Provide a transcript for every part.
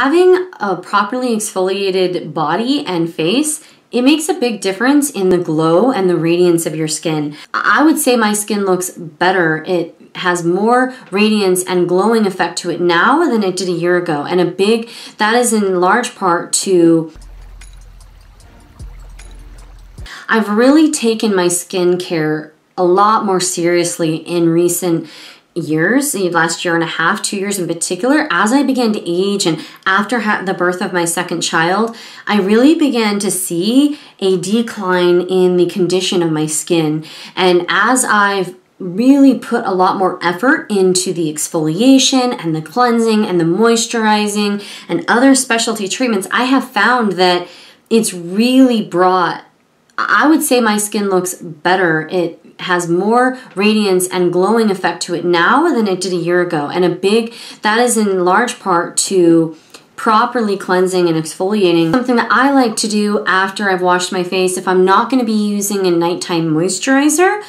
Having a properly exfoliated body and face it makes a big difference in the glow and the radiance of your skin. I would say my skin looks better. It has more radiance and glowing effect to it now than it did a year ago. And a big, that is in large part to I've really taken my skincare a lot more seriously in recent years, the last year and a half, two years in particular, as I began to age and after the birth of my second child, I really began to see a decline in the condition of my skin. And as I've really put a lot more effort into the exfoliation and the cleansing and the moisturizing and other specialty treatments, I have found that it's really brought I would say my skin looks better. It has more radiance and glowing effect to it now than it did a year ago. And a big, that is in large part to properly cleansing and exfoliating. Something that I like to do after I've washed my face, if I'm not gonna be using a nighttime moisturizer,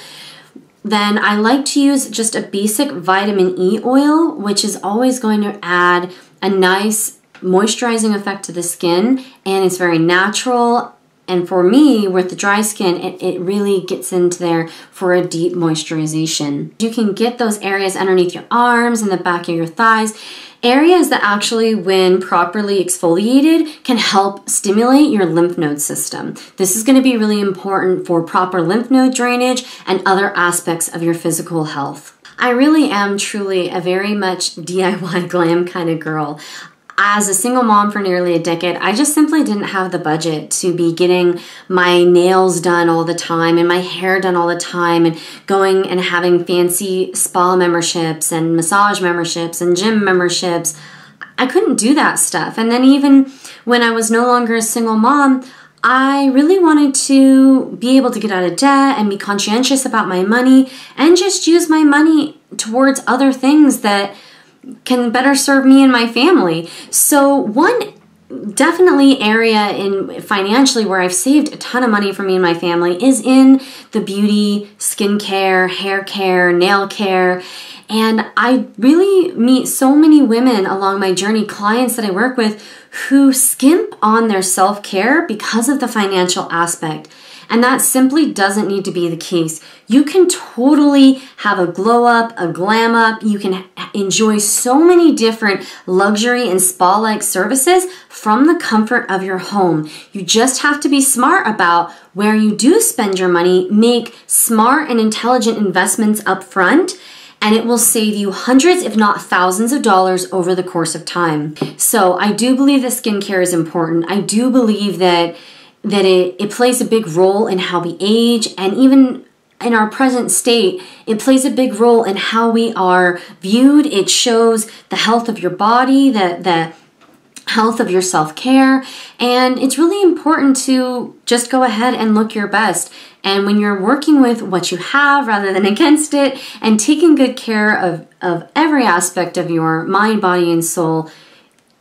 then I like to use just a basic vitamin E oil, which is always going to add a nice moisturizing effect to the skin and it's very natural and for me, with the dry skin, it, it really gets into there for a deep moisturization. You can get those areas underneath your arms and the back of your thighs areas that actually, when properly exfoliated, can help stimulate your lymph node system. This is going to be really important for proper lymph node drainage and other aspects of your physical health. I really am truly a very much DIY glam kind of girl as a single mom for nearly a decade, I just simply didn't have the budget to be getting my nails done all the time and my hair done all the time and going and having fancy spa memberships and massage memberships and gym memberships. I couldn't do that stuff. And then even when I was no longer a single mom, I really wanted to be able to get out of debt and be conscientious about my money and just use my money towards other things that can better serve me and my family. So one definitely area in financially where I've saved a ton of money for me and my family is in the beauty, skincare, hair care, nail care. And I really meet so many women along my journey, clients that I work with, who skimp on their self care because of the financial aspect. And that simply doesn't need to be the case. You can totally have a glow up, a glam up. You can enjoy so many different luxury and spa like services from the comfort of your home. You just have to be smart about where you do spend your money, make smart and intelligent investments up front and it will save you hundreds, if not thousands of dollars over the course of time. So I do believe that skincare is important. I do believe that that it, it plays a big role in how we age and even in our present state, it plays a big role in how we are viewed. It shows the health of your body, the, the health of your self care, and it's really important to just go ahead and look your best. And when you're working with what you have rather than against it, and taking good care of, of every aspect of your mind, body, and soul,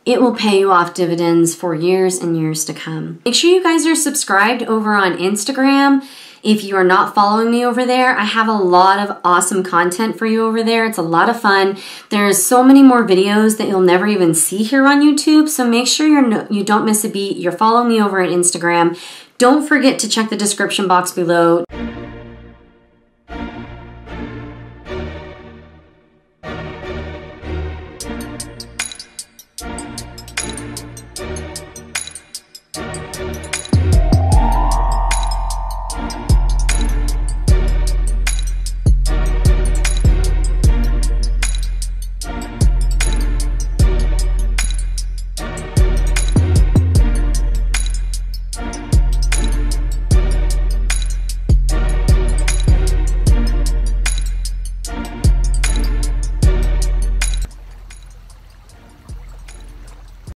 it will pay you off dividends for years and years to come. Make sure you guys are subscribed over on Instagram. If you are not following me over there, I have a lot of awesome content for you over there. It's a lot of fun. There's so many more videos that you'll never even see here on YouTube, so make sure you're no, you don't miss a beat. You're following me over at Instagram. Don't forget to check the description box below.